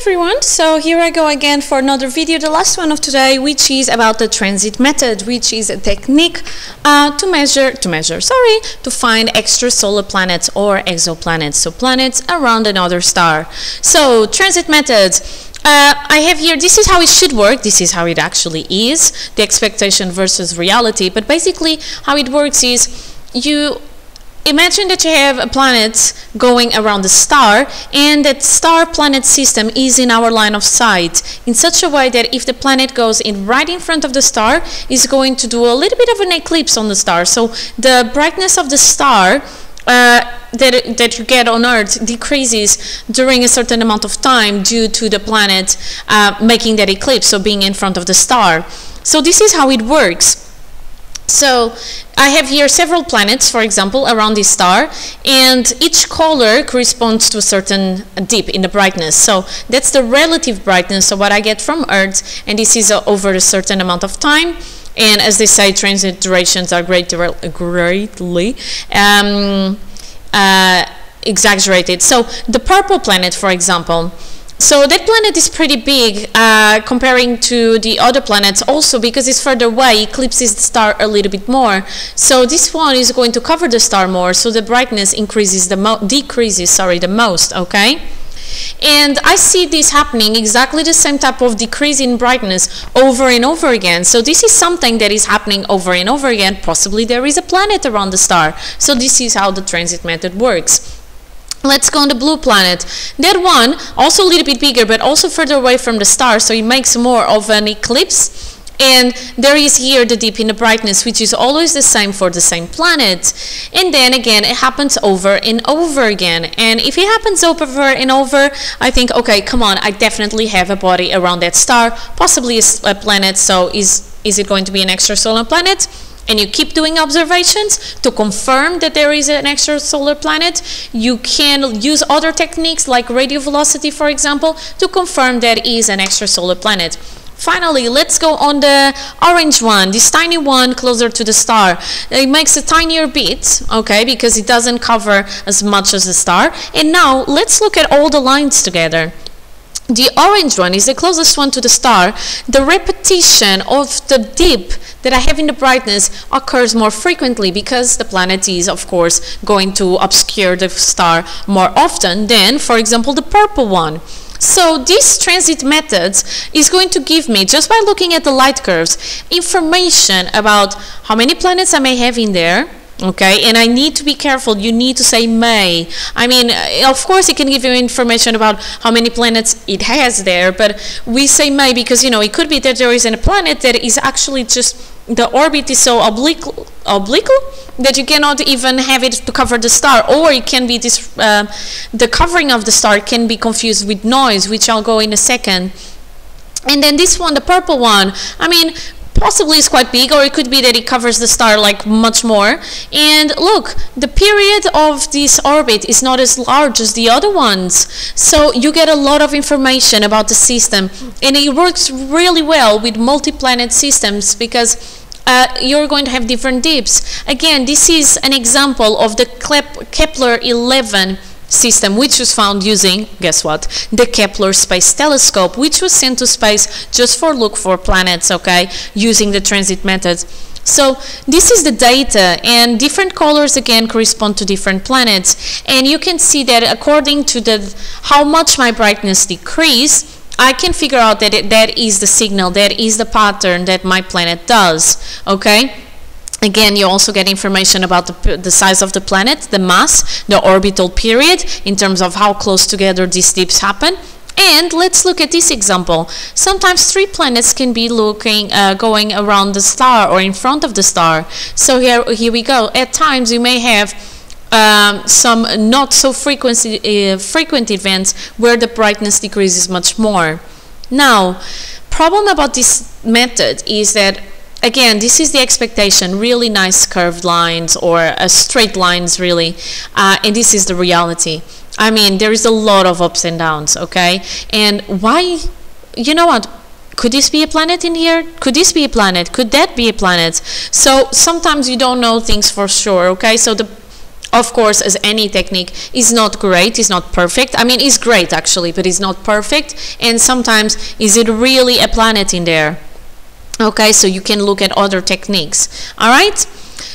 Everyone, so here I go again for another video, the last one of today, which is about the transit method, which is a technique uh, to measure, to measure, sorry, to find extrasolar planets or exoplanets, so planets around another star. So, transit methods. Uh, I have here, this is how it should work, this is how it actually is, the expectation versus reality, but basically how it works is you Imagine that you have a planet going around the star and that star planet system is in our line of sight in such a way that if the planet goes in right in front of the star is going to do a little bit of an eclipse on the star so the brightness of the star uh, that, that you get on Earth decreases during a certain amount of time due to the planet uh, making that eclipse, so being in front of the star. So this is how it works. So I have here several planets, for example, around this star, and each color corresponds to a certain dip in the brightness. So that's the relative brightness of what I get from Earth, and this is uh, over a certain amount of time. And as they say, transit durations are great, greatly um, uh, exaggerated. So the purple planet, for example, so that planet is pretty big uh, comparing to the other planets also because it's further away, eclipses the star a little bit more. So this one is going to cover the star more, so the brightness increases the decreases, sorry, the most, okay? And I see this happening exactly the same type of decrease in brightness over and over again. So this is something that is happening over and over again. Possibly there is a planet around the star. So this is how the transit method works. Let's go on the blue planet. That one, also a little bit bigger, but also further away from the star, so it makes more of an eclipse. And there is here the dip in the brightness, which is always the same for the same planet. And then again, it happens over and over again. And if it happens over and over, I think, okay, come on, I definitely have a body around that star, possibly a planet, so is, is it going to be an extrasolar planet? And you keep doing observations to confirm that there is an extrasolar planet. You can use other techniques like radial velocity, for example, to confirm that is an extrasolar planet. Finally, let's go on the orange one, this tiny one closer to the star. It makes a tinier bit, okay, because it doesn't cover as much as the star. And now, let's look at all the lines together. The orange one is the closest one to the star. The repetition of the dip that I have in the brightness occurs more frequently because the planet is, of course, going to obscure the star more often than, for example, the purple one. So this transit method is going to give me, just by looking at the light curves, information about how many planets I may have in there, okay? And i need to be careful. You need to say may. I mean uh, of course it can give you information about how many planets it has there but we say may because you know it could be that there is a planet that is actually just the orbit is so oblique oblique that you cannot even have it to cover the star or it can be this uh, the covering of the star can be confused with noise which i'll go in a second. And then this one the purple one i mean possibly is quite big or it could be that it covers the star like much more. And look the period of this orbit is not as large as the other ones. So you get a lot of information about the system. And it works really well with multi-planet systems because uh, you're going to have different dips. Again this is an example of the Kepler 11 system which was found using, guess what, the Kepler Space Telescope which was sent to space just for look for planets, okay, using the transit methods. So this is the data and different colors again correspond to different planets and you can see that according to the how much my brightness decrease I can figure out that it, that is the signal, that is the pattern that my planet does, okay? Again, you also get information about the, the, size of the planet, the mass, the orbital period, in terms of how close together these dips happen. And let's look at this example. Sometimes three planets can be looking, uh, going around the star or in front of the star. So here, here we go. At times you may have um, some not so frequency, uh, frequent events where the brightness decreases much more. Now, problem about this method is that again, this is the expectation, really nice curved lines or uh, straight lines really, uh, and this is the reality. I mean, there is a lot of ups and downs, okay? And why, you know what, could this be a planet in here? Could this be a planet? Could that be a planet? So sometimes you don't know things for sure, okay? So the of course, as any technique, is not great, is not perfect. I mean, it's great actually, but it's not perfect. And sometimes, is it really a planet in there? Okay, so you can look at other techniques. All right?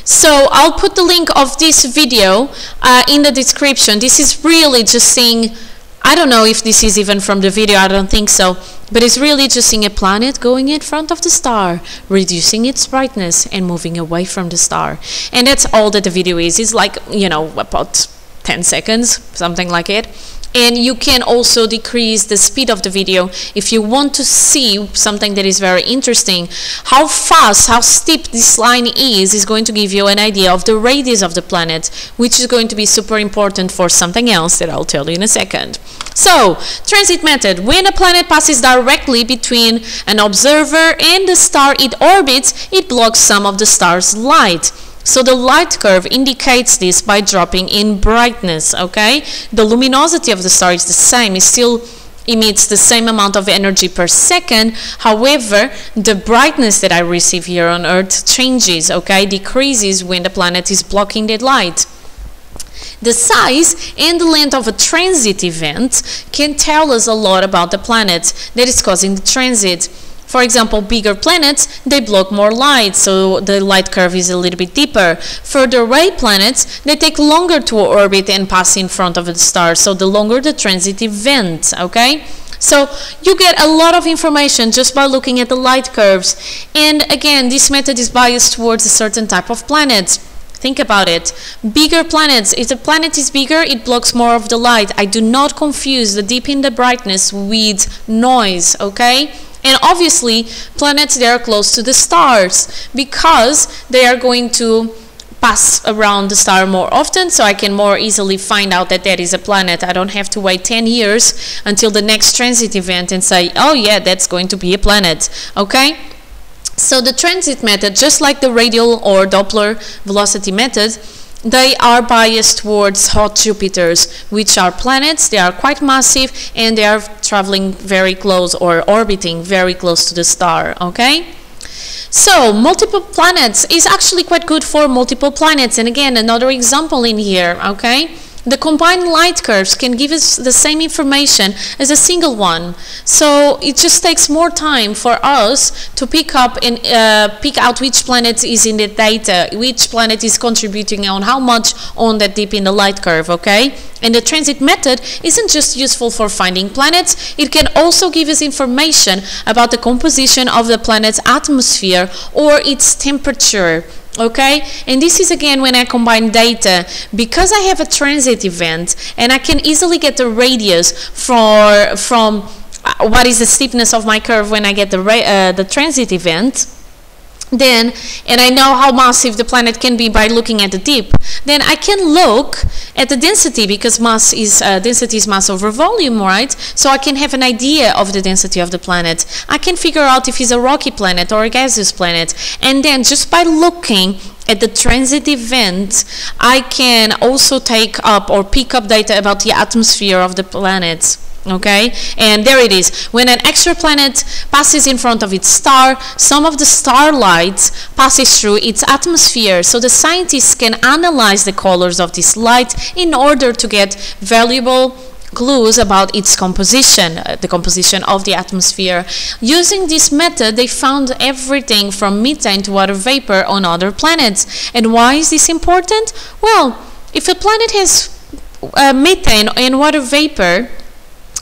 So I'll put the link of this video uh, in the description. This is really just seeing, I don't know if this is even from the video, I don't think so, but it's really just seeing a planet going in front of the star, reducing its brightness and moving away from the star. And that's all that the video is. It's like, you know, about 10 seconds, something like it and you can also decrease the speed of the video. If you want to see something that is very interesting how fast how steep this line is is going to give you an idea of the radius of the planet which is going to be super important for something else that I'll tell you in a second. So transit method. When a planet passes directly between an observer and the star it orbits it blocks some of the star's light so the light curve indicates this by dropping in brightness, okay? The luminosity of the star is the same, it still emits the same amount of energy per second. However, the brightness that I receive here on Earth changes, okay? Decreases when the planet is blocking that light. The size and the length of a transit event can tell us a lot about the planet that is causing the transit. For example, bigger planets, they block more light, so the light curve is a little bit deeper. Further away planets, they take longer to orbit and pass in front of the star, so the longer the transit event, okay? So you get a lot of information just by looking at the light curves. And again, this method is biased towards a certain type of planets. Think about it. Bigger planets, if the planet is bigger, it blocks more of the light. I do not confuse the dip in the brightness with noise, okay? And obviously, planets they are close to the stars because they are going to pass around the star more often so I can more easily find out that that is a planet. I don't have to wait 10 years until the next transit event and say, oh yeah, that's going to be a planet, okay? So the transit method, just like the radial or Doppler velocity method, they are biased towards hot Jupiters, which are planets. They are quite massive and they are traveling very close or orbiting very close to the star, okay? So, multiple planets is actually quite good for multiple planets. And again, another example in here, okay? The combined light curves can give us the same information as a single one. So it just takes more time for us to pick up and uh, pick out which planet is in the data, which planet is contributing on how much on that dip in the light curve, okay? And the transit method isn't just useful for finding planets, it can also give us information about the composition of the planet's atmosphere or its temperature okay? And this is again when I combine data. Because I have a transit event and I can easily get the radius for from uh, what is the steepness of my curve when I get the uh, the transit event then and I know how massive the planet can be by looking at the dip then I can look at the density because mass is uh, density is mass over volume right? So I can have an idea of the density of the planet. I can figure out if it's a rocky planet or a gaseous planet. And then just by looking at the transit event I can also take up or pick up data about the atmosphere of the planet okay and there it is when an exoplanet passes in front of its star some of the starlight passes through its atmosphere so the scientists can analyze the colors of this light in order to get valuable clues about its composition, uh, the composition of the atmosphere. Using this method, they found everything from methane to water vapor on other planets. And why is this important? Well, if a planet has uh, methane and water vapor,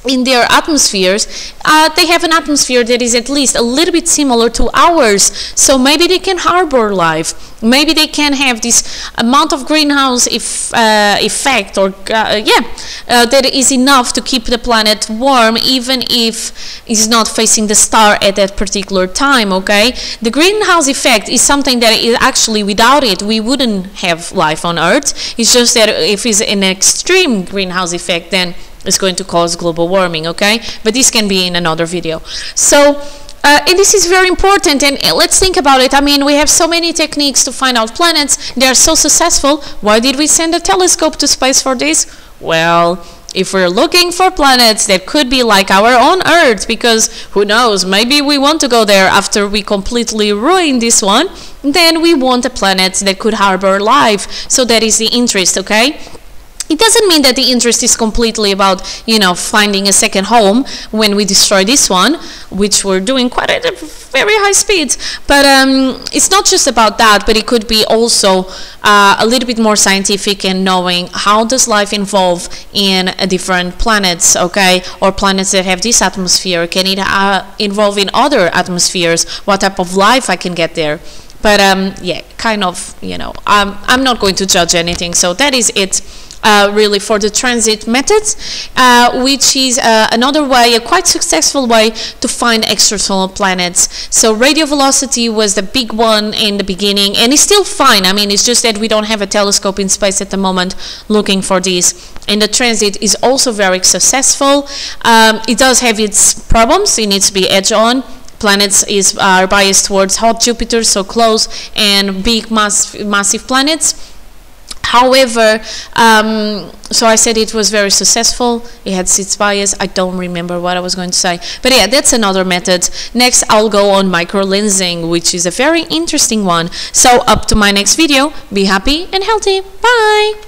in their atmospheres, uh, they have an atmosphere that is at least a little bit similar to ours. So maybe they can harbor life. Maybe they can have this amount of greenhouse if, uh, effect or, uh, yeah, uh, that is enough to keep the planet warm even if it's not facing the star at that particular time, okay? The greenhouse effect is something that is actually without it, we wouldn't have life on Earth. It's just that if it's an extreme greenhouse effect, then is going to cause global warming, okay? But this can be in another video. So, uh, and this is very important and uh, let's think about it. I mean, we have so many techniques to find out planets. They are so successful. Why did we send a telescope to space for this? Well, if we're looking for planets that could be like our own Earth, because who knows, maybe we want to go there after we completely ruin this one, then we want a planet that could harbor life. So that is the interest, okay? It doesn't mean that the interest is completely about, you know, finding a second home when we destroy this one, which we're doing quite at a very high speed. But um, it's not just about that, but it could be also uh, a little bit more scientific and knowing how does life evolve in different planets, okay, or planets that have this atmosphere. Can it uh, involve in other atmospheres? What type of life I can get there? But um, yeah, kind of, you know, I'm, I'm not going to judge anything. So that is it uh, really for the transit methods, uh, which is uh, another way, a quite successful way to find extrasolar planets. So radial velocity was the big one in the beginning, and it's still fine. I mean, it's just that we don't have a telescope in space at the moment looking for these. And the transit is also very successful. Um, it does have its problems. It needs to be edge on planets is are biased towards hot Jupiter, so close, and big mass, massive planets. However, um, so I said it was very successful. It had its bias. I don't remember what I was going to say. But yeah, that's another method. Next, I'll go on microlensing, which is a very interesting one. So up to my next video. Be happy and healthy. Bye!